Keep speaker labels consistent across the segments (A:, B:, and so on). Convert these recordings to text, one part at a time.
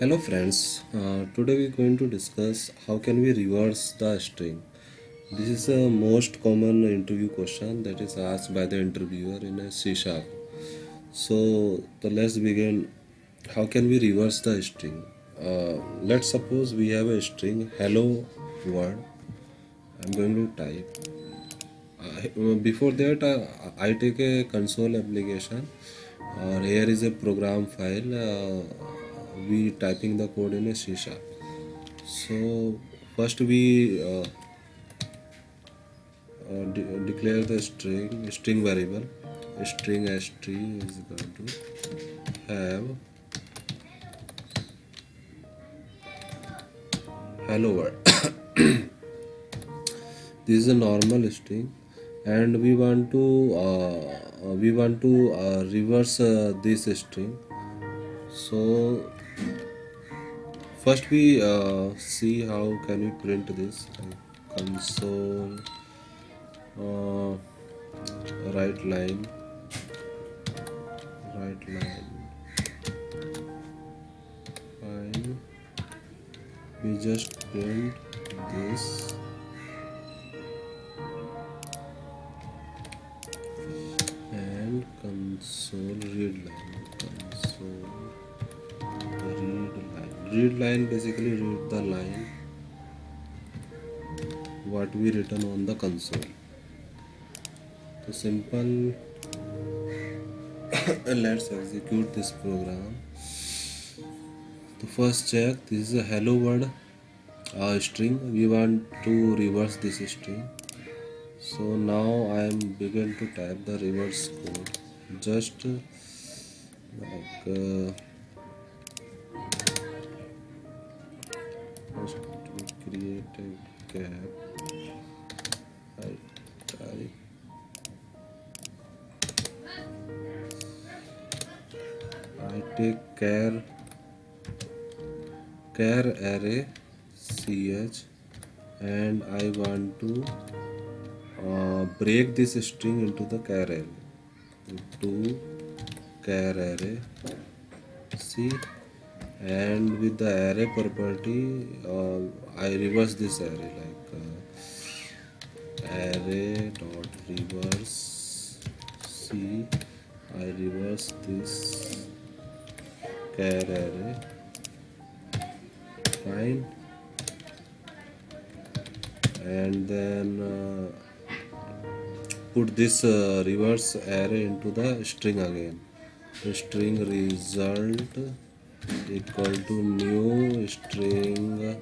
A: Hello friends, uh, today we are going to discuss how can we reverse the string. This is the most common interview question that is asked by the interviewer in a C sharp. So let's begin. How can we reverse the string? Uh, let's suppose we have a string hello world. I'm going to type. Uh, before that, uh, I take a console application. Or here is a program file. Uh, we typing the code in a C sharp. So first we uh, uh, de- declare the string string variable. String st is equal to have hello world. this is a normal string and we want to uh, we want to uh, reverse uh, this string so first we uh, see how can we print this. Console uh, write line. Write line. Fine. We just print this. And console read line read line basically read the line what we written on the console. So simple. Let's execute this program. To first check this is a hello world uh, string. We want to reverse this string. So now i am begin to type the reverse code. Just like uh, create a gap i type i take care char array ch and i want to uh, break this string into the char array. To char array c and with the array property uh, i reverse this array like uh, array dot reverse c i reverse this char array. Fine. And then uh, put this uh, reverse array into the string again. The string result equal to new string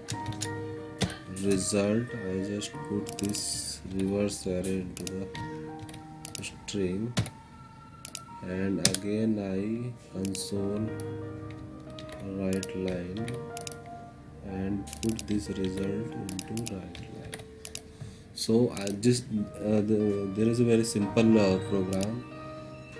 A: result. I just put this reverse array into the string. And again i console write line and put this result into write line. So i just uh, the, there is a very simple uh, program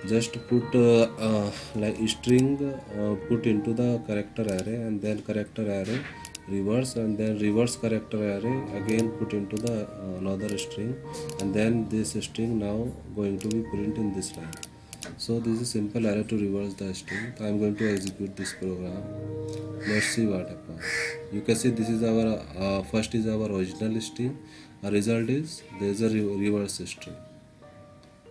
A: just put uh, uh, like string uh, put into the character array and then character array reverse and then reverse character array again put into the uh, another string and then this string now going to be print in this line. So this is simple array to reverse the string. I am going to execute this program. Let's see what happens. You can see this is our uh, first is our original string. Our result is there is a re reverse string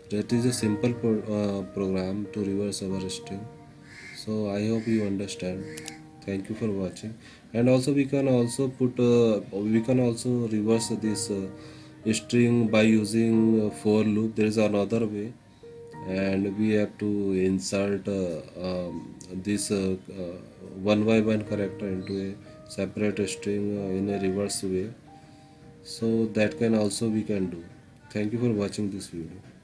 A: that is a simple pro uh, program to reverse our string so i hope you understand. Thank you for watching. And also we can also put uh, we can also reverse this uh, string by using uh, for loop. There is another way. And we have to insert uh, um, this uh, one by one character into a separate string in a reverse way. So that can also we can do. Thank you for watching this video